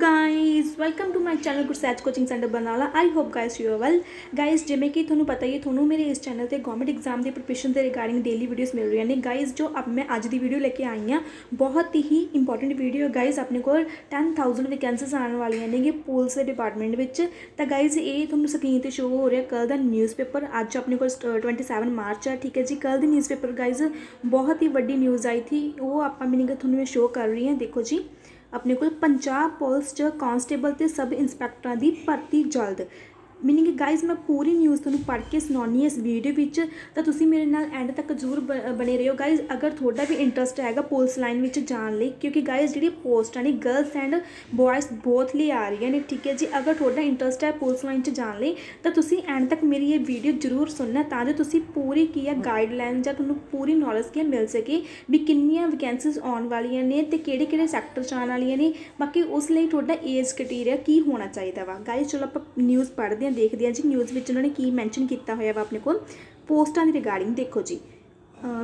Guys welcome to my channel ਗੁਰਸੈਚ coaching centre Barnala I hope guys you are well guys ਜਿਵੇਂ ਕਿ ਤੁਹਾਨੂੰ ਪਤਾ ਹੀ ਹੈ ਤੁਹਾਨੂੰ ਮੇਰੇ ਇਸ ਚੈਨਲ ਤੇ ਗਵਰਨਮੈਂਟ ਐਗਜ਼ਾਮ ਦੀ ਪ੍ਰੀਪਰੇਸ਼ਨ ਦੇ ਰਿਗਾਰਡਿੰਗ ਡੇਲੀ ਵੀਡੀਓਜ਼ ਮਿਲ ਰਹੀਆਂ ਨੇ ਗਾਇਸ ਜੋ ਅਬ ਮੈਂ ਅੱਜ ਦੀ ਵੀਡੀਓ ਲੈ ਕੇ ਆਈ ਹਾਂ ਬਹੁਤ ਹੀ ਇੰਪੋਰਟੈਂਟ ਵੀਡੀਓ ਗਾਇਸ ਆਪਣੇ ਕੋਲ 10000 ਵੈਕੈਂਸੀਜ਼ ਆਉਣ ਵਾਲੀਆਂ ਨੇਗੇ ਪੁਲਿਸ ਦੇ ਡਿਪਾਰਟਮੈਂਟ ਵਿੱਚ। ਤਾਂ ਗਾਇਸ ਇਹ ਤੁਹਾਨੂੰ ਸਕਰੀਨ ਤੇ ਸ਼ੋ ਹੋ ਰਿਹਾ ਕੱਲ ਦਾ ਨਿਊਜ਼ਪੇਪਰ ਅੱਜ ਆਪਣੇ ਕੋਲ ਅ, 27 ਮਾਰਚ ਹੈ ਠੀਕ ਹੈ ਜੀ ਕੱਲ ਦੀ ਨਿਊਜ਼ਪੇਪਰ ਗਾਇਸ ਬਹੁਤ ਹੀ ਵੱਡੀ ਨਿਊਜ਼ ਆਈ ਥੀ ਉਹ ਆਪਾਂ ਮੀਨਿੰਗ ਤੁਹਾਨੂੰ ਮੈਂ ਸ਼ੋ ਕਰ ਰਹੀ ਹਾਂ ਦੇਖੋ ਜੀ ਆਪਣੇ ਕੋਲ ਪੰਜਾਬ ਪੁਲਿਸ 'ਚ ਕਾਂਸਟੇਬਲ ਤੇ ਸਬ ਇੰਸਪੈਕਟਰਾਂ ਦੀ ਭਰਤੀ ਜਲਦ। ਮੀਨਿੰਗ ਗਾਇਜ਼ ਮੈਂ ਪੂਰੀ ਨਿਊਜ਼ ਤੁਹਾਨੂੰ ਪੜ੍ਹ ਕੇ ਸੁਣਾਉਣੀ ਹੈ ਇਸ ਵੀਡੀਓ ਵਿੱਚ, ਤਾਂ ਤੁਸੀਂ ਮੇਰੇ ਨਾਲ ਐਂਡ ਤੱਕ ਜ਼ਰੂਰ ਬ- ਬਣੇ ਰਹੋ। ਗਾਇਜ਼ ਅਗਰ ਤੁਹਾਡਾ ਵੀ ਇੰਟਰਸਟ ਹੈਗਾ ਪੁਲਿਸ ਲਾਈਨ ਵਿੱਚ ਜਾਣ ਲਈ, ਕਿਉਂਕਿ ਗਾਇਜ਼ ਜਿਹੜੀ ਪੋਸਟਾਂ ਨੇ ਗਰਲਸ ਐਂਡ ਬॉयਜ਼ ਬੋਥ ਲਈ ਆ ਰਹੀਆਂ ਨੇ, ਠੀਕ ਹੈ ਜੀ? ਅਗਰ ਤੁਹਾਡਾ ਇੰਟਰਸਟ ਹੈ ਪੁਲਿਸ ਲਾਈਨ 'ਚ ਜਾਣ ਲਈ, ਤਾਂ ਤੁਸੀਂ ਐਂਡ ਤੱਕ ਮੇਰੀ ਇਹ ਵੀਡੀਓ ਜ਼ਰੂਰ ਸੁਣਨਾ, ਤਾਂ ਜੋ ਤੁਸੀਂ ਪੂਰੀ ਕੀ ਹੈ ਗਾਈਡਲਾਈਨ ਜਾਂ ਤੁਹਾਨੂੰ ਪੂਰੀ ਨੌਲੇਜ ਕੀ ਹੈ ਮਿਲ ਸਕੇ, ਵੀ ਕਿੰਨੀਆਂ ਵੈਕੈਂਸੀਜ਼ ਆਉਣ ਵਾਲੀਆਂ ਨੇ ਤੇ ਕਿਹੜੇ ਕਿਹੜੇ ਸੈਕਟਰ 'ਚ ਆਉਣ ਵਾਲੀਆਂ ਨੇ। ਬਾਕੀ ਉਸ ਲਈ ਤੁਹਾਡਾ ਏਜ ਕ੍ਰਾਈਟੇਰੀਆ ਕੀ ਹੋਣਾ ਚਾਹੀਦਾ ਵਾ? ਗਾਇਜ਼ ਚਲੋ ਆਪਾਂ ਨਿਊਜ਼ ਪੜ੍ਹਦੇ ਹਾਂ ਦੇਖਦੇ ਹਾਂ ਜੀ ਨਿਊਜ਼ ਵਿੱਚ ਉਹਨਾਂ ਨੇ ਕੀ ਮੈਂਸ਼ਨ ਕੀਤਾ ਹੋਇਆ ਵਾ ਆਪਣੇ ਕੋਲ। ਪੋਸਟਾਂ ਦੀ ਰਿਗਾਰਡਿੰਗ ਦੇਖੋ ਜੀ।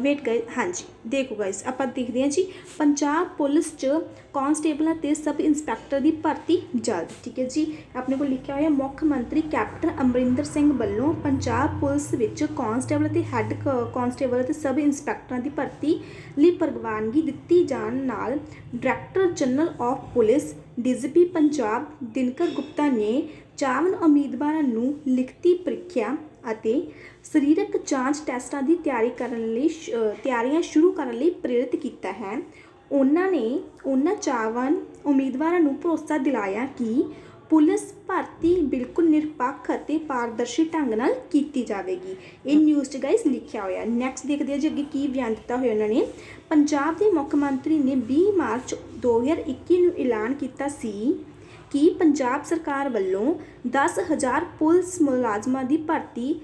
ਵੇਟ ਗਾਇਸ ਹਾਂਜੀ, ਦੇਖੋ ਗਾਇਸ ਆਪਾਂ ਦੇਖਦੇ ਹਾਂ ਜੀ, ਪੰਜਾਬ ਪੁਲਿਸ 'ਚ ਕਾਂਸਟੇਬਲਾਂ ਤੇ ਸਬ ਇੰਸਪੈਕਟਰ ਦੀ ਭਰਤੀ ਜਲਦ, ਠੀਕ ਹੈ ਜੀ। ਆਪਣੇ ਕੋਲ ਲਿਖਿਆ ਹੋਇਆ, ਮੁੱਖ ਮੰਤਰੀ ਕੈਪਟਨ ਅਮਰਿੰਦਰ ਸਿੰਘ ਵੱਲੋਂ ਪੰਜਾਬ ਪੁਲਿਸ ਵਿੱਚ ਕਾਂਸਟੇਬਲ ਤੇ ਹੈੱਡ ਕਾਂਸਟੇਬਲ ਤੇ ਸਬ ਇੰਸਪੈਕਟਰਾਂ ਦੀ ਭਰਤੀ ਲਈ ਪ੍ਰਵਾਨਗੀ ਦਿੱਤੀ ਜਾਣ ਨਾਲ director general of police DGP Punjab Dinkar Gupta ਨੇ ਚਾਵਨ ਉਮੀਦਵਾਰਾਂ ਨੂੰ ਲਿਖਤੀ ਪ੍ਰੀਖਿਆ ਅਤੇ ਸਰੀਰਕ ਜਾਂਚ ਟੈਸਟਾਂ ਦੀ ਤਿਆਰੀ ਕਰਨ ਲਈ ਤਿਆਰੀਆਂ ਸ਼ੁਰੂ ਕਰਨ ਲਈ ਪ੍ਰੇਰਿਤ ਕੀਤਾ ਹੈ। ਉਹਨਾਂ ਨੇ ਉਹਨਾਂ ਚਾਵਨ ਉਮੀਦਵਾਰਾਂ ਨੂੰ ਭਰੋਸਾ ਦਿਲਾਇਆ ਕਿ ਪੁਲਿਸ ਭਰਤੀ ਬਿਲਕੁਲ ਨਿਰਪੱਖ ਅਤੇ ਪਾਰਦਰਸ਼ੀ ਢੰਗ ਨਾਲ ਕੀਤੀ ਜਾਵੇਗੀ। ਇਹ ਨਿਊਜ਼ 'ਚ ਗਾਇਸ ਲਿਖਿਆ ਹੋਇਆ। ਨੈਕਸਟ ਦੇਖਦੇ ਹਾਂ ਜੀ ਅੱਗੇ ਕੀ ਬਿਆਨ ਦਿੱਤਾ ਹੋਇਆ ਉਹਨਾਂ ਨੇ। ਪੰਜਾਬ ਦੇ ਮੁੱਖ ਮੰਤਰੀ ਨੇ 20 ਮਾਰਚ 2021 ਨੂੰ ਐਲਾਨ ਕੀਤਾ ਸੀ ਕਿ ਪੰਜਾਬ ਸਰਕਾਰ ਵੱਲੋਂ ਦਸ ਹਜ਼ਾਰ ਪੁਲਿਸ ਮੁਲਾਜ਼ਮਾਂ ਦੀ ਭਰਤੀ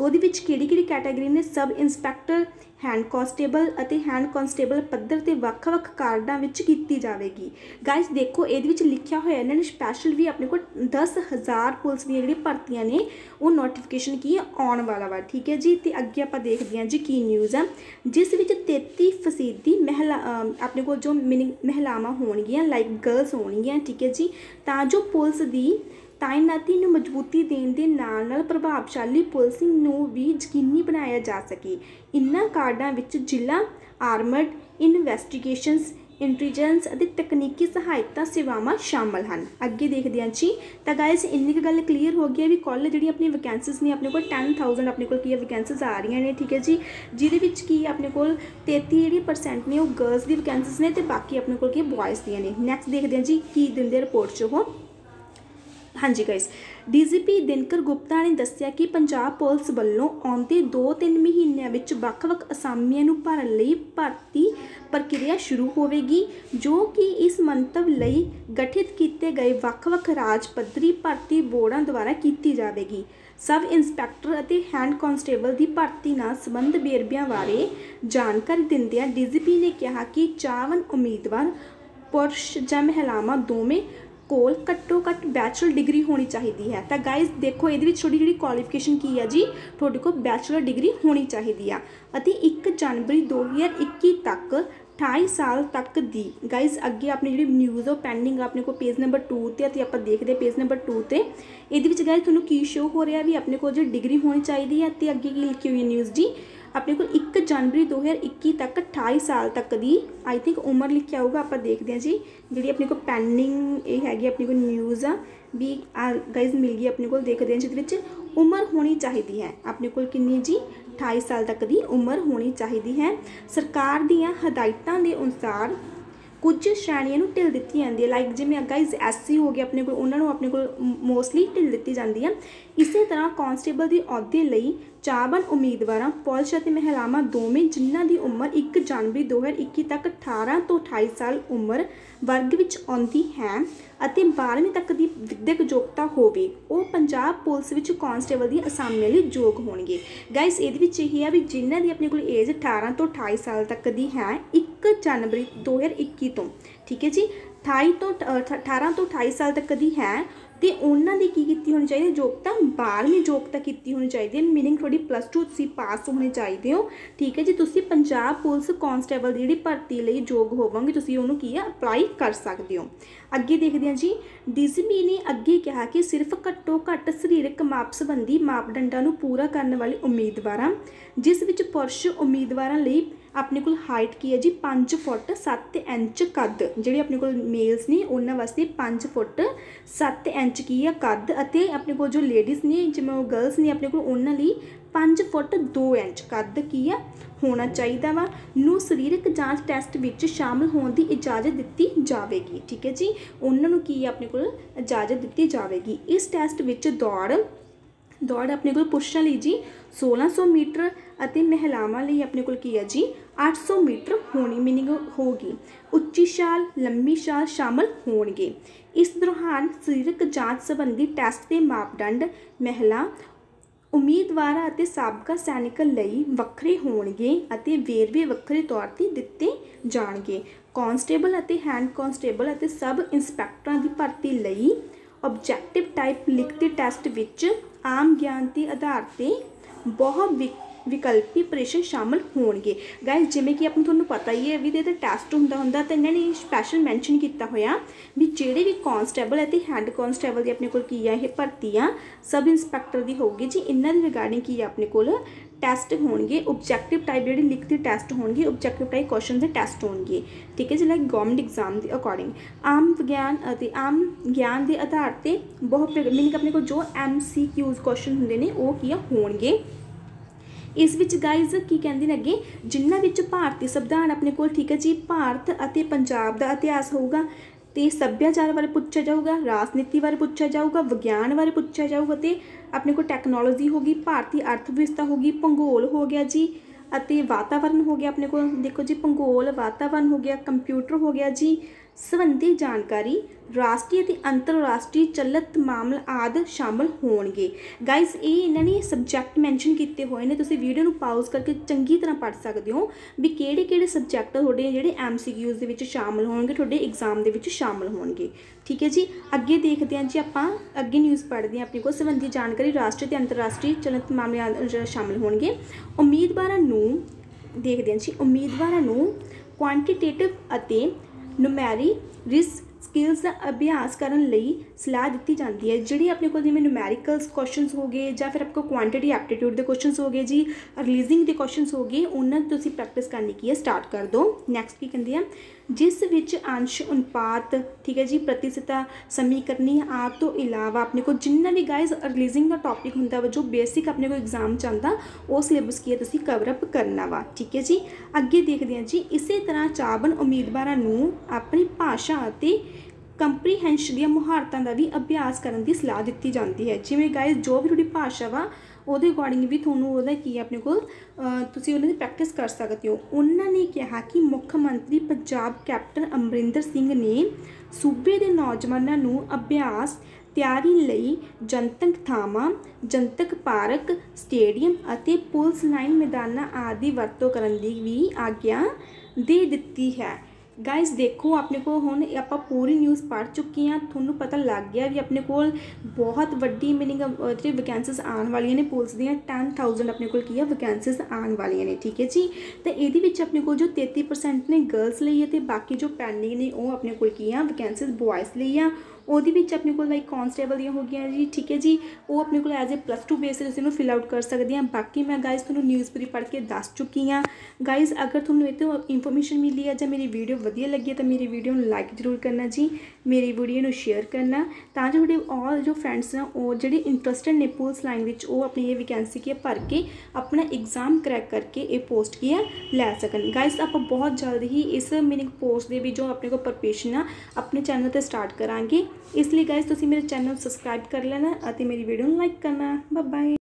ਉਹਦੇ ਵਿੱਚ ਕਿਹੜੀ ਕਿਹੜੀ ਕੈਟਾਗਰੀ ਨੇ? ਸਬ ਇੰਸਪੈਕਟਰ ਹੈਂਡ ਕਾਂਸਟੇਬਲ ਅਤੇ ਹੈਂਡ ਕਾਂਸਟੇਬਲ ਪੱਧਰ ਤੇ ਵੱਖ-ਵੱਖ ਕਾਰਡਾਂ ਵਿੱਚ ਕੀਤੀ ਜਾਵੇਗੀ। ਗਾਇਸ ਦੇਖੋ, ਇਹਦੇ ਵਿੱਚ ਲਿਖਿਆ ਹੋਇਆ ਇਹਨਾਂ ਨੇ ਸਪੈਸ਼ਲ ਵੀ ਆਪਣੇ ਕੋਲ 10000 ਪੁਲਿਸ ਦੀਆਂ ਜਿਹੜੀਆਂ ਭਰਤੀਆਂ ਨੇ, ਉਹ ਨੋਟੀਫਿਕੇਸ਼ਨ ਕੀ ਆਉਣ ਵਾਲਾ ਵਾ, ਠੀਕ ਹੈ ਜੀ? ਤੇ ਅੱਗੇ ਆਪਾਂ ਦੇਖਦੇ ਹਾਂ ਜੀ ਕੀ ਨਿਊਜ਼ ਆ। ਜਿਸ ਵਿੱਚ 33 ਫੀਸਦੀ ਮਹਿਲਾ ਆਪਣੇ ਕੋਲ ਜੋ ਮਿਨਿੰਗ ਮਹਿਲਾਵਾਂ ਹੋਣਗੀਆਂ ਲਾਈਕ ਗਰਲਸ ਹੋਣਗੀਆਂ, ਠੀਕ ਹੈ ਜੀ? ਤਾਂ ਜੋ ਪੁਲਿਸ ਦੀ ਤਾਇਨਾਤੀ ਨੂੰ ਮਜ਼ਬੂਤੀ ਦੇਣ ਦੇ ਨਾਲ ਨਾਲ ਪ੍ਰਭਾਵਸ਼ਾਲੀ ਪੁਲਿਸਿੰਗ ਨੂੰ ਵੀ ਯਕੀਨੀ ਬਣਾਇਆ ਜਾ ਸਕੇ। ਇਨ੍ਹਾਂ ਕਾਰਡਾਂ ਵਿੱਚ ਜ਼ਿਲ੍ਹਾ ਆਰਮਡ, ਇਨਵੈਸਟੀਗੇਸ਼ਨਸ ਇੰਟੈਲੀਜੈਂਸ ਅਤੇ ਤਕਨੀਕੀ ਸਹਾਇਤਾ ਸੇਵਾਵਾਂ ਸ਼ਾਮਲ ਹਨ। ਅੱਗੇ ਦੇਖਦੇ ਹਾਂ ਜੀ। ਤਾਂ ਗਾਇਸ ਇੰਨੀ ਕੁ ਗੱਲ ਕਲੀਅਰ ਹੋ ਗਈ ਹੈ ਵੀ ਕਾਲਜ ਜਿਹੜੀਆਂ ਆਪਣੀ ਵੈਕੈਂਸੀਜ਼ ਨੇ, ਆਪਣੇ ਕੋਲ 10000 ਆਪਣੇ ਕੋਲ ਕੀ ਹੈ ਵੈਕੈਂਸੀਜ਼ ਆ ਰਹੀਆਂ ਨੇ, ਠੀਕ ਹੈ ਜੀ? ਜਿਹਦੇ ਵਿੱਚ ਕੀ ਆਪਣੇ ਕੋਲ 33 ਜਿਹੜੀ ਪਰਸੈਂਟ ਨੇ ਉਹ ਗਰਲਸ ਦੀ ਵੈਕੈਂਸੀਜ਼ ਨੇ ਤੇ ਬਾਕੀ ਆਪਣੇ ਕੋਲ ਕੀ ਹੈ ਬॉयਜ਼ ਦੀਆਂ ਨੇ। ਨੈਕਸਟ ਦੇਖਦੇ ਹਾਂ ਜੀ ਕੀ ਦਿੰਦੇ ਰਿਪੋਰਟ 'ਚ ਉਹ। ਹਾਂਜੀ ਗਾਇਸ ਡੀਜੀਪੀ ਦਿਨਕਰ ਗੁਪਤਾ ਨੇ ਦੱਸਿਆ ਕਿ ਪੰਜਾਬ ਪੁਲਿਸ ਵੱਲੋਂ ਆਉਂਦੇ 2-3 ਮਹੀਨਿਆਂ ਵਿੱਚ ਵੱਖ-ਵੱਖ ਅਸਾਮੀਆਂ ਨੂੰ ਭਰਨ ਲਈ ਭਰਤੀ ਪ੍ਰਕਿਰਿਆ ਸ਼ੁਰੂ ਹੋਵੇਗੀ, ਜੋ ਕਿ ਇਸ ਮੰਤਵ ਲਈ ਗਠਿਤ ਕੀਤੇ ਗਏ ਵੱਖ-ਵੱਖ ਰਾਜ ਪੱਧਰੀ ਭਰਤੀ ਬੋਰਡਾਂ ਦੁਆਰਾ ਕੀਤੀ ਜਾਵੇਗੀ। ਸਬ ਇੰਸਪੈਕਟਰ ਅਤੇ ਹੈਂਡ ਕਾਂਸਟੇਬਲ ਦੀ ਭਰਤੀ ਨਾਲ ਸੰਬੰਧ ਬੇਰਬਿਆਂ ਬਾਰੇ ਜਾਣਕਾਰੀ ਦਿੰਦਿਆਂ ਡੀਜੀਪੀ ਨੇ ਕਿਹਾ ਕਿ ਚਾਵਨ ਉਮੀਦਵਾਰ ਪੁਰਸ਼ ਜਾਂ ਮਹਿਲਾਵਾਂ ਦੋਵੇਂ ਕੋਲ ਘੱਟੋ ਘੱਟ ਬੈਚਲਰ ਡਿਗਰੀ ਹੋਣੀ ਚਾਹੀਦੀ ਹੈ। ਤਾਂ ਗਾਇਜ਼ ਦੇਖੋ, ਇਹਦੇ ਵਿੱਚ ਤੁਹਾਡੀ ਜਿਹੜੀ ਕੁਆਲੀਫਿਕੇਸ਼ਨ ਕੀ ਹੈ ਜੀ? ਤੁਹਾਡੇ ਕੋਲ ਬੈਚਲਰ ਡਿਗਰੀ ਹੋਣੀ ਚਾਹੀਦੀ ਆ। ਅਤੇ 1 ਜਨਵਰੀ 2021 ਤੱਕ 28 ਸਾਲ ਤੱਕ ਦੀ ਗਾਇਜ਼ ਅੱਗੇ ਆਪਣੀ ਜਿਹੜੀ ਨਿਊਜ਼ ਉਹ ਪੈਂਡਿੰਗ ਆਪਣੇ ਕੋਲ ਪੇਜ ਨੰਬਰ 2 ਤੇ ਅਤੇ ਆਪਾਂ ਦੇਖਦੇ ਪੇਜ ਨੰਬਰ 2 ਤੇ। ਇਹਦੇ ਵਿੱਚ ਗਾਇਜ਼ ਤੁਹਾਨੂੰ ਕੀ ਸ਼ੋ ਹੋ ਰਿਹਾ ਵੀ ਆਪਣੇ ਕੋਲ ਜਿਹੜੀ ਡਿਗਰੀ ਹੋਣੀ ਚਾਹੀਦੀ ਹੈ ਤੇ ਅੱਗੇ ਕੀ ਲਿਖੀ ਹੋਈ ਹੈ ਨਿਊਜ਼ ਜੀ? ਆਪਣੇ ਕੋਲ 1 ਜਨਵਰੀ 2021 ਤੱਕ 28 ਸਾਲ ਤੱਕ ਦੀ ਆਈ ਥਿੰਕ ਉਮਰ ਲਿਖਿਆ ਹੋਊਗਾ, ਆਪਾਂ ਦੇਖਦੇ ਹਾਂ ਜੀ। ਜਿਹੜੀ ਆਪਣੇ ਕੋਲ ਪੈਂਡਿੰਗ ਇਹ ਹੈਗੀ, ਆਪਣੀ ਕੋਲ ਨਿਊਜ਼ ਆ, ਵੀ ਗਾਇਜ਼ ਮਿਲ ਗਈ ਆਪਣੇ ਕੋਲ, ਦੇਖਦੇ ਹਾਂ ਜਿਹਦੇ ਵਿੱਚ ਉਮਰ ਹੋਣੀ ਚਾਹੀਦੀ ਹੈ। ਆਪਣੇ ਕੋਲ ਕਿੰਨੀ ਜੀ? 28 ਸਾਲ ਤੱਕ ਦੀ ਉਮਰ ਹੋਣੀ ਚਾਹੀਦੀ ਹੈ। ਸਰਕਾਰ ਦੀਆਂ ਹਦਾਇਤਾਂ ਦੇ ਅਨੁਸਾਰ ਕੁਝ ਸ਼੍ਰੇਣੀਆਂ ਨੂੰ ਢਿੱਲ ਦਿੱਤੀ ਜਾਂਦੀ ਹੈ। ਲਾਈਕ ਜਿਵੇਂ ਗਾਇਜ਼ ਐਸਸੀ ਹੋ ਗਏ ਆਪਣੇ ਕੋਲ, ਉਹਨਾਂ ਨੂੰ ਆਪਣੇ ਕੋਲ ਮੋਸਟਲੀ ਢਿੱਲ ਦਿੱਤੀ ਜਾਂਦੀ ਹੈ। ਇਸੇ ਤਰ੍ਹਾਂ ਕਾਂਸਟੇਬਲ ਦੀ ਅਹੁਦੇ ਲਈ ਚਾਬਨ ਉਮੀਦਵਾਰਾਂ ਪੁਰਸ਼ ਅਤੇ ਮਹਿਲਾਵਾਂ ਦੋਵੇਂ ਜਿਨ੍ਹਾਂ ਦੀ ਉਮਰ 1 ਜਨਵਰੀ 2021 ਤੱਕ 18 ਤੋਂ 28 ਸਾਲ ਉਮਰ ਵਰਗ ਵਿੱਚ ਆਉਂਦੀ ਹੈ ਅਤੇ 12ਵੀਂ ਤੱਕ ਦੀ ਵਿਦਿਅਕ ਯੋਗਤਾ ਹੋਵੇ, ਉਹ ਪੰਜਾਬ ਪੁਲਿਸ ਵਿੱਚ ਕਾਂਸਟੇਬਲ ਦੀ ਅਸਾਮੀਆਂ ਲਈ ਯੋਗ ਹੋਣਗੇ। ਗਾਇਸ ਇਹਦੇ ਵਿੱਚ ਇਹ ਹੈ ਵੀ ਜਿਨ੍ਹਾਂ ਦੀ ਆਪਣੇ ਕੋਲ ਏਜ 18 ਤੋਂ 28 ਸਾਲ ਤੱਕ ਦੀ ਹੈ 1 ਜਨਵਰੀ 2021 ਤੋਂ ਠੀਕ ਹੈ ਜੀ? 28 ਤੋਂ ਅ, 18 ਤੋਂ 28 ਸਾਲ ਤੱਕ ਦੀ ਹੈ ਤੇ ਉਹਨਾਂ ਦੀ ਕੀ ਕੀਤੀ ਹੋਣੀ ਚਾਹੀਦੀ ਯੋਗਤਾ 12ਵੀਂ ਯੋਗਤਾ ਕੀਤੀ ਹੋਣੀ ਚਾਹੀਦੀ ਹੈ। ਮੀਨਿੰਗ ਤੁਹਾਡੀ ਪਲੱਸ 2 ਤੁਸੀਂ ਪਾਸ ਹੋਣੇ ਚਾਹੀਦੇ ਹੋ ਠੀਕ ਹੈ ਜੀ? ਤੁਸੀਂ ਪੰਜਾਬ ਪੁਲਿਸ ਕਾਂਸਟੇਬਲ ਦੀ ਜਿਹੜੀ ਭਰਤੀ ਲਈ ਯੋਗ ਹੋਵੋਗੇ ਤੁਸੀਂ ਉਹਨੂੰ ਕੀ ਆ ਅਪਲਾਈ ਕਰ ਸਕਦੇ ਹੋ। ਅੱਗੇ ਦੇਖਦੇ ਹਾਂ ਜੀ। ਡੀਜ਼ੀਪੀ ਨੇ ਅੱਗੇ ਕਿਹਾ ਕਿ ਸਿਰਫ ਘੱਟੋ ਘੱਟ ਸਰੀਰਕ ਮਾਪ ਸੰਬੰਧੀ ਮਾਪਦੰਡਾਂ ਨੂੰ ਪੂਰਾ ਕਰਨ ਵਾਲੇ ਉਮੀਦਵਾਰਾਂ ਜਿਸ ਵਿੱਚ ਪੁਰਸ਼ ਉਮੀਦਵਾਰਾਂ ਲਈ ਆਪਣੇ ਕੋਲ ਹਾਈਟ ਕੀ ਹੈ ਜੀ? 5 ਫੁੱਟ 7 ਇੰਚ ਕੱਦ। ਜਿਹੜੇ ਆਪਣੇ ਕੋਲ ਮੇਲਸ ਨੇ, ਉਹਨਾਂ ਵਾਸਤੇ 5 ਫੁੱਟ 7 ਇੰਚ ਕੀ ਹੈ? ਕੱਦ ਅਤੇ ਆਪਣੇ ਕੋਲ ਜੋ ਲੇਡੀਜ਼ ਨੇ, ਜਿਵੇਂ ਉਹ ਗਰਲਸ ਨੇ, ਆਪਣੇ ਕੋਲ ਉਹਨਾਂ ਲਈ 5 ਫੁੱਟ 2 ਇੰਚ ਕੱਦ ਕੀ ਆ ਹੋਣਾ ਚਾਹੀਦਾ ਵਾ। ਨੂੰ ਸਰੀਰਕ ਜਾਂਚ ਟੈਸਟ ਵਿੱਚ ਸ਼ਾਮਲ ਹੋਣ ਦੀ ਇਜਾਜ਼ਤ ਦਿੱਤੀ ਜਾਵੇਗੀ। ਠੀਕ ਹੈ ਜੀ? ਉਹਨਾਂ ਨੂੰ ਕੀ ਆਪਣੇ ਕੋਲ ਇਜਾਜ਼ਤ ਦਿੱਤੀ ਜਾਵੇਗੀ। ਇਸ ਟੈਸਟ ਵਿੱਚ ਦੌੜ। ਦੌੜ ਆਪਣੇ ਕੋਲ ਪੁਰਸ਼ਾਂ ਲਈ ਜੀ 1600 ਮੀਟਰ ਅਤੇ ਮਹਿਲਾਵਾਂ ਲਈ ਆਪਣੇ ਕੋਲ ਕੀ ਹੈ ਜੀ? 800 ਮੀਟਰ ਹੋਣੀ ਮੀਨਿੰਗ ਹੋਗੀ ਉੱਚੀ ਛਾਲ, ਲੰਮੀ ਛਾਲ ਸ਼ਾਮਲ ਹੋਣਗੇ। ਇਸ ਦੌਰਾਨ ਸਰੀਰਕ ਜਾਂਚ ਸੰਬੰਧੀ ਟੈਸਟ ਦੇ ਮਾਪਦੰਡ, ਮਹਿਲਾ, ਉਮੀਦਵਾਰਾਂ ਅਤੇ ਸਾਬਕਾ ਸੈਨਿਕਾਂ ਲਈ ਵੱਖਰੇ ਹੋਣਗੇ ਅਤੇ ਵੇਰਵੇ ਵੱਖਰੇ ਤੌਰ ਤੇ ਦਿੱਤੇ ਜਾਣਗੇ। ਕਾਂਸਟੇਬਲ ਅਤੇ ਹੈਂਡ ਕਾਂਸਟੇਬਲ ਅਤੇ ਸਬ ਇੰਸਪੈਕਟਰਾਂ ਦੀ ਭਰਤੀ ਲਈ ਆਬਜੈਕਟਿਵ ਟਾਈਪ ਲਿਖਤੀ ਟੈਸਟ ਵਿੱਚ ਆਮ ਗਿਆਨ ਦੇ ਆਧਾਰ ਤੇ ਬਹੁਤ ਵਿਕਲਪੀ ਪ੍ਰਸ਼ਨ ਸ਼ਾਮਲ ਹੋਣਗੇ। ਗਾਇਸ ਜਿਵੇਂ ਕਿ ਆਪਾਂ ਤੁਹਾਨੂੰ ਪਤਾ ਹੀ ਹੈ ਵੀ ਇਹਦੇ ਟੈਸਟ ਹੁੰਦਾ ਹੁੰਦਾ ਤਾਂ ਇਹਨਾਂ ਨੇ ਸਪੈਸ਼ਲ ਮੈਂਸ਼ਨ ਕੀਤਾ ਹੋਇਆ ਵੀ ਜਿਹੜੇ ਵੀ ਕਾਂਸਟੇਬਲ ਅਤੇ ਹੈੱਡ ਕਾਂਸਟੇਬਲ ਦੀ ਆਪਣੇ ਕੋਲ ਕੀ ਆ ਇਹ ਭਰਤੀ ਆ, ਸਬ ਇੰਸਪੈਕਟਰ ਦੀ ਹੋਊਗੀ ਜੀ। ਇਹਨਾਂ ਦੇ ਰਿਗਾਰਡਿੰਗ ਕੀ ਆ ਆਪਣੇ ਕੋਲ ਟੈਸਟ ਹੋਣਗੇ ਆਬਜੈਕਟਿਵ ਟਾਈਪ ਜਿਹੜੇ ਲਿਖਤੀ ਟੈਸਟ ਹੋਣਗੇ ਆਬਜੈਕਟਿਵ ਟਾਈਪ ਕੁਐਸਚਨ ਦੇ ਟੈਸਟ ਹੋਣਗੇ। ਠੀਕ ਹੈ ਜੀ ਲਾਈਕ ਗਵਰਨਮੈਂਟ ਐਗਜ਼ਾਮ ਦੇ ਅਕੋਰਡਿੰਗ ਆਮ ਵਿਗਿਆਨ ਅਤੇ ਆਮ ਗਿਆਨ ਦੇ ਆਧਾਰ ਤੇ ਬਹੁਤ ਮੀਨਿੰਗ ਆਪਣੇ ਕੋਲ ਜੋ ਐਮਸੀਕਿਊਜ਼ ਕੁਐਸਚਨ ਹੁੰਦੇ ਨੇ, ਉਹ ਕੀ ਹੋਣਗੇ। ਇਸ ਵਿੱਚ ਗਾਈਜ਼ ਕੀ ਕਹਿੰਦੇ ਨੇ ਅੱਗੇ? ਜਿਨ੍ਹਾਂ ਵਿੱਚ ਭਾਰਤੀ ਸੰਵਿਧਾਨ ਆਪਣੇ ਕੋਲ ਠੀਕ ਹੈ ਜੀ, ਭਾਰਤ ਅਤੇ ਪੰਜਾਬ ਦਾ ਇਤਿਹਾਸ ਹੋਊਗਾ ਤੇ ਸੱਭਿਆਚਾਰ ਬਾਰੇ ਪੁੱਛਿਆ ਜਾਊਗਾ, ਰਾਜਨੀਤੀ ਬਾਰੇ ਪੁੱਛਿਆ ਜਾਊਗਾ, ਵਿਗਿਆਨ ਬਾਰੇ ਪੁੱਛਿਆ ਜਾਊਗਾ ਤੇ ਆਪਣੇ ਕੋਲ ਟੈਕਨੋਲੋਜੀ ਹੋਗੀ ਭਾਰਤੀ ਅਰਥ ਵਿਵਸਥਾ ਹੋਗੀ ਭੂਗੋਲ ਹੋ ਗਿਆ ਜੀ ਅਤੇ ਵਾਤਾਵਰਣ ਹੋ ਗਿਆ ਆਪਣੇ ਕੋਲ। ਦੇਖੋ ਜੀ, ਭੂਗੋਲ ਵਾਤਾਵਰਣ ਹੋ ਗਿਆ ਕੰਪਿਊਟਰ ਹੋ ਗਿਆ ਜੀ ਸੰਬੰਧੀ ਜਾਣਕਾਰੀ ਰਾਸ਼ਟਰੀ ਅਤੇ ਅੰਤਰਰਾਸ਼ਟਰੀ ਚਲਤ ਮਾਮਲ ਆਦ ਸ਼ਾਮਲ ਹੋਣਗੇ। ਗਾਇਸ ਇਹ ਇਹਨਾਂ ਨੇ ਸਬਜੈਕਟ ਮੈਂਸ਼ਨ ਕੀਤੇ ਹੋਏ ਨੇ। ਤੁਸੀਂ ਵੀਡੀਓ ਨੂੰ ਪਾਜ਼ ਕਰਕੇ ਚੰਗੀ ਤਰ੍ਹਾਂ ਪੜ੍ਹ ਸਕਦੇ ਹੋ ਵੀ ਕਿਹੜੇ ਕਿਹੜੇ ਸਬਜੈਕਟ ਤੁਹਾਡੇ ਜਿਹੜੇ ਐਮਸੀਕਿਊਜ਼ ਦੇ ਵਿੱਚ ਸ਼ਾਮਲ ਹੋਣਗੇ, ਤੁਹਾਡੇ ਐਗਜ਼ਾਮ ਦੇ ਵਿੱਚ ਸ਼ਾਮਲ ਹੋਣਗੇ। ਠੀਕ ਹੈ ਜੀ? ਅੱਗੇ ਦੇਖਦੇ ਹਾਂ ਜੀ ਆਪਾਂ। ਅੱਗੇ ਨਿਊਜ਼ ਪੜ੍ਹਦੇ ਹਾਂ ਆਪਣੇ ਕੋਲ। ਸੰਬੰਧੀ ਜਾਣਕਾਰੀ ਰਾਸ਼ਟਰੀ ਤੇ ਅੰਤਰਰਾਸ਼ਟਰੀ ਚੱਲਤ ਮਾਮਲੇ ਸ਼ਾਮਲ ਹੋਣਗੇ। ਉਮੀਦਵਾਰਾਂ ਨੂੰ ਦੇਖਦੇ ਹਾਂ ਜੀ। ਉਮੀਦਵਾਰਾਂ ਨੂੰ ਕੁਆਂਟੀਟੇਟਿਵ ਅਤੇ ਨੁਮੈਰੀ ਰਿਸ ਸਕਿੱਲਸ ਦਾ ਅਭਿਆਸ ਕਰਨ ਲਈ ਸਲਾਹ ਦਿੱਤੀ ਜਾਂਦੀ ਹੈ। ਜਿਹੜੀ ਆਪਣੇ ਕੋਲ ਜਿਵੇਂ ਨੁਮੈਰੀਕਲਸ ਕੁਐਸਚਨਸ ਹੋ ਗਏ ਜਾਂ ਫਿਰ ਆਪਕੋ ਕੁਆਂਟੀਟੀ ਐਪਟੀਟਿਊਡ ਦੇ ਕੁਐਸਚਨਸ ਹੋ ਗਏ ਜੀ ਰਿਲੀਜ਼ਿੰਗ ਦੇ ਕੁਐਸਚਨਸ ਹੋ ਗਏ, ਉਹਨਾਂ ਤੁਸੀਂ ਪ੍ਰੈਕਟਿਸ ਕਰਨੀ ਕੀ ਹੈ ਸਟਾਰਟ ਕਰ ਦਿਓ। ਨੈਕਸਟ ਕੀ ਕਹਿੰਦੇ ਆ? ਜਿਸ ਵਿੱਚ ਅੰਸ਼, ਅਨੁਪਾਤ, ਠੀਕ ਹੈ ਜੀ, ਪ੍ਰਤੀਸ਼ਤਾ, ਸਮੀਕਰਨੀ ਆਪ ਤੋਂ ਇਲਾਵਾ ਆਪਣੇ ਕੋਲ ਜਿੰਨਾ ਵੀ ਗਾਇਜ਼ ਰਿਲੀਜ਼ਿੰਗ ਦਾ ਟੌਪਿਕ ਹੁੰਦਾ ਵਾ, ਜੋ ਬੇਸਿਕ ਆਪਣੇ ਕੋਲ ਐਗਜ਼ਾਮ ਚ ਆਉਂਦਾ, ਉਹ ਸਿਲੇਬਸ ਕੀ ਹੈ ਤੁਸੀਂ ਕਵਰ ਅਪ ਕਰਨਾ ਵਾ, ਠੀਕ ਹੈ ਜੀ? ਅੱਗੇ ਦੇਖਦੇ ਹਾਂ ਜੀ, ਇਸੇ ਤਰ੍ਹਾਂ ਚਾਬਨ ਉਮੀਦਵਾਰਾਂ ਨੂੰ ਆਪਣੀ ਭਾਸ਼ਾ ਅਤੇ ਕੰਪਰੀਹੈਂਸ਼ਨ ਦੀਆਂ ਮੁਹਾਰਤਾਂ ਦਾ ਵੀ ਅਭਿਆਸ ਕਰਨ ਦੀ ਸਲਾਹ ਦਿੱਤੀ ਜਾਂਦੀ ਹੈ। ਜਿਵੇਂ ਗਾਇਜ਼ ਜੋ ਵੀ ਤੁਹਾਡੀ ਭਾਸ਼ਾ ਵਾ ਉਹਦੇ ਅਕੋਰਡਿੰਗ ਵੀ ਤੁਹਾਨੂੰ ਉਹਦਾ ਕੀ ਆਪਣੇ ਕੋਲ ਤੁਸੀਂ ਉਹਨਾਂ ਦੀ ਪ੍ਰੈਕਟਿਸ ਕਰ ਸਕਦੇ ਹੋ। ਉਹਨਾਂ ਨੇ ਕਿਹਾ ਕਿ ਮੁੱਖ ਮੰਤਰੀ ਪੰਜਾਬ ਕੈਪਟਨ ਅਮਰਿੰਦਰ ਸਿੰਘ ਨੇ ਸੂਬੇ ਦੇ ਨੌਜਵਾਨਾਂ ਨੂੰ ਅਭਿਆਸ, ਤਿਆਰੀ ਲਈ ਜਨਤਕ ਥਾਵਾਂ, ਜਨਤਕ ਪਾਰਕ, ਸਟੇਡੀਅਮ ਅਤੇ ਪੁਲਿਸ ਲਾਈਨ, ਮੈਦਾਨਾਂ ਆਦਿ ਵਰਤੋਂ ਕਰਨ ਦੀ ਵੀ ਆਗਿਆ ਦੇ ਦਿੱਤੀ ਹੈ। ਗਾਇਸ ਦੇਖੋ, ਆਪਣੇ ਕੋਲ ਹੁਣ ਆਪਾਂ ਪੂਰੀ ਨਿਊਜ਼ ਪੜ੍ਹ ਚੁੱਕੇ ਆ ਤੁਹਾਨੂੰ ਪਤਾ ਲੱਗ ਗਿਆ ਵੀ ਆਪਣੇ ਕੋਲ ਬਹੁਤ ਵੱਡੀ ਮੀਨਿੰਗ ਜਿਹੜੀ ਵੈਕੈਂਸੀਜ਼ ਆਉਣ ਵਾਲੀਆਂ ਨੇ ਪੁਲਿਸ ਦੀਆਂ 10000 ਆਪਣੇ ਕੋਲ ਕੀ ਆ ਵੈਕੈਂਸੀਜ਼ ਆਉਣ ਵਾਲੀਆਂ ਨੇ, ਠੀਕ ਹੈ ਜੀ? ਤੇ ਇਹਦੇ ਵਿੱਚ ਆਪਣੇ ਕੋਲ ਜੋ 33% ਨੇ ਗਰਲਸ ਲਈ ਹੈ ਤੇ ਬਾਕੀ ਜੋ ਪੈਂਡਿੰਗ ਨੇ, ਉਹ ਆਪਣੇ ਕੋਲ ਕੀ ਆ ਵੈਕੈਂਸੀਜ਼ ਬॉयਜ਼ ਲਈ ਆ। ਉਹਦੇ ਵਿੱਚ ਆਪਣੇ ਕੋਲ ਲਾਈਕ ਕਾਂਸਟੇਬਲ ਦੀਆਂ ਹੋ ਗਈਆਂ ਜੀ, ਠੀਕ ਹੈ ਜੀ? ਉਹ ਆਪਣੇ ਕੋਲ ਐਜ਼ ਅ ਪਲੱਸ 2 ਬੇਸ ਤੇ ਤੁਸੀਂ ਇਹਨੂੰ ਫਿਲ ਆਊਟ ਕਰ ਸਕਦੇ ਆ ਬਾਕੀ ਮੈਂ ਗਾਇਸ ਤੁਹਾਨੂੰ ਨਿਊਜ਼ ਪੂਰੀ ਪੜ੍ਹ ਕੇ ਦੱਸ ਚੁੱਕੀ ਆ ਗਾਇਸ ਅਗਰ ਤੁਹਾਨੂੰ ਇਹ ਤੋਂ ਇਨਫੋਰਮੇਸ਼ਨ ਮਿਲੀ ਹੈ ਜਾਂ ਮੇਰੀ ਵੀਡੀਓ ਵਧੀਆ ਲੱਗੀ ਹੈ ਤਾਂ ਮੇਰੀ ਵੀਡੀਓ ਨੂੰ ਲਾਈਕ ਜ਼ਰੂਰ ਕਰਨਾ ਜੀ, ਮੇਰੀ ਵੀਡੀਓ ਨੂੰ ਸ਼ੇਅਰ ਕਰਨਾ। ਤਾਂ ਜੋ ਤੁਹਾਡੇ ਆਲ ਜੋ ਫਰੈਂਡਸ ਆ, ਉਹ ਜਿਹੜੇ ਇੰਟਰਸਟਡ ਨੇ ਪੁਲਿਸ ਲਾਈਨ ਵਿੱਚ, ਉਹ ਆਪਣੀ ਇਹ ਵੈਕੈਂਸੀ ਕੀ ਭਰ ਕੇ ਆਪਣਾ ਐਗਜ਼ਾਮ ਕਰੈਕ ਕਰਕੇ ਇਹ ਪੋਸਟ ਕੀ ਹੈ, ਲੈ ਸਕਣ। ਗਾਇਸ ਆਪਾਂ ਬਹੁਤ ਜਲਦ ਹੀ ਇਸ ਮੀਨਿੰਗ ਪੋਸਟ ਦੇ ਵੀ ਜੋ ਆਪਣੇ ਕੋਲ ਪ੍ਰਪਰੇਸ਼ਨ ਆ, ਆਪਣੇ ਚੈਨਲ ਤੇ ਸਟਾਰਟ ਕਰਾਂਗੇ। ਇਸ ਲਈ ਗਾਇਸ ਤੁਸੀਂ ਮੇਰੇ ਚੈਨਲ ਨੂੰ ਸਬਸਕ੍ਰਾਈਬ ਕਰ ਲੈਣਾ ਅਤੇ ਮੇਰੀ ਵੀਡੀਓ ਨੂੰ ਲਾਈਕ ਕਰਨਾ। Bye bye